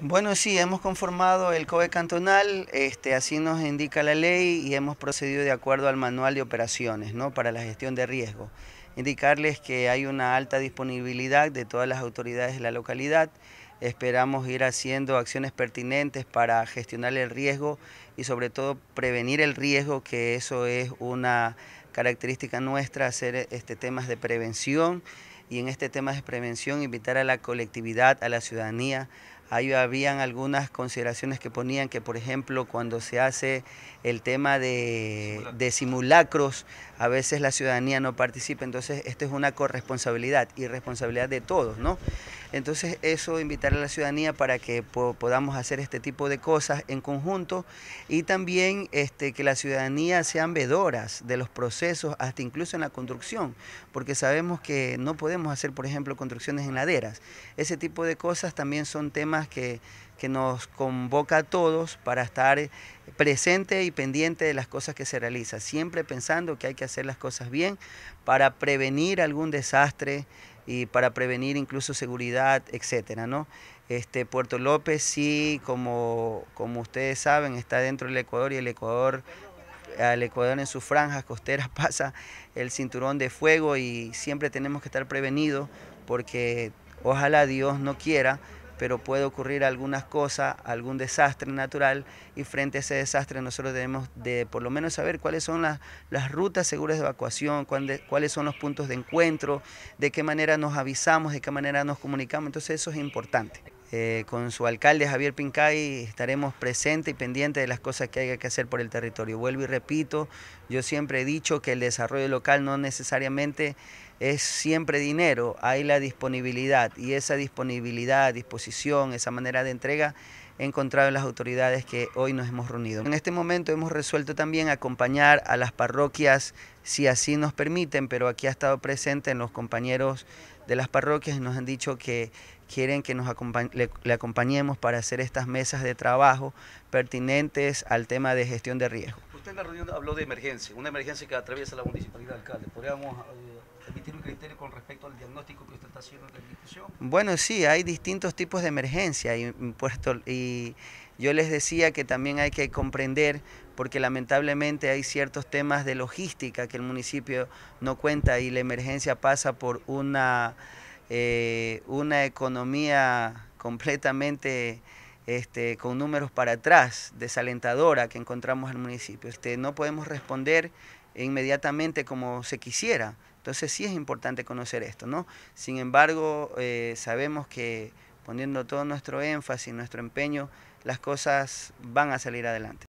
Bueno, sí, hemos conformado el COE cantonal, este, así nos indica la ley y hemos procedido de acuerdo al manual de operaciones ¿no? para la gestión de riesgo. Indicarles que hay una alta disponibilidad de todas las autoridades de la localidad, esperamos ir haciendo acciones pertinentes para gestionar el riesgo y sobre todo prevenir el riesgo, que eso es una característica nuestra, hacer este, temas de prevención y en este tema de prevención invitar a la colectividad, a la ciudadanía. Ahí habían algunas consideraciones que ponían que, por ejemplo, cuando se hace el tema de, de simulacros, a veces la ciudadanía no participa, entonces esto es una corresponsabilidad y responsabilidad de todos, ¿no? Entonces eso invitar a la ciudadanía para que podamos hacer este tipo de cosas en conjunto y también este, que la ciudadanía sean vedoras de los procesos, hasta incluso en la construcción, porque sabemos que no podemos hacer, por ejemplo, construcciones en laderas. Ese tipo de cosas también son temas que, que nos convoca a todos para estar presente y pendiente de las cosas que se realizan, siempre pensando que hay que hacer las cosas bien para prevenir algún desastre y para prevenir incluso seguridad, etcétera, ¿no? Este, Puerto López sí, como, como ustedes saben, está dentro del Ecuador y el Ecuador, al Ecuador en sus franjas costeras pasa el cinturón de fuego y siempre tenemos que estar prevenidos porque ojalá Dios no quiera, pero puede ocurrir algunas cosas, algún desastre natural y frente a ese desastre nosotros debemos de por lo menos saber cuáles son las, las rutas seguras de evacuación, cuáles son los puntos de encuentro, de qué manera nos avisamos, de qué manera nos comunicamos, entonces eso es importante. Eh, con su alcalde Javier Pincay estaremos presentes y pendientes de las cosas que haya que hacer por el territorio. Vuelvo y repito, yo siempre he dicho que el desarrollo local no necesariamente es siempre dinero, hay la disponibilidad y esa disponibilidad, disposición, esa manera de entrega encontrado en las autoridades que hoy nos hemos reunido. En este momento hemos resuelto también acompañar a las parroquias si así nos permiten, pero aquí ha estado presente en los compañeros de las parroquias y nos han dicho que quieren que nos le, acompañemos para hacer estas mesas de trabajo pertinentes al tema de gestión de riesgo. Usted en la reunión habló de emergencia, una emergencia que atraviesa la municipalidad, alcalde. ¿Podríamos eh, emitir un criterio con respecto al diagnóstico que usted está haciendo en la institución? Bueno, sí, hay distintos tipos de emergencia y, y yo les decía que también hay que comprender porque lamentablemente hay ciertos temas de logística que el municipio no cuenta y la emergencia pasa por una eh, una economía completamente este, con números para atrás, desalentadora que encontramos en el municipio. Este, no podemos responder inmediatamente como se quisiera. Entonces sí es importante conocer esto, ¿no? Sin embargo, eh, sabemos que poniendo todo nuestro énfasis, nuestro empeño, las cosas van a salir adelante.